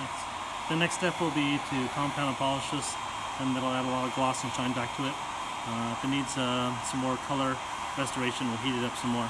Next. The next step will be to compound and polish this, and that'll add a lot of gloss and shine back to it. Uh, if it needs uh, some more color restoration, we'll heat it up some more.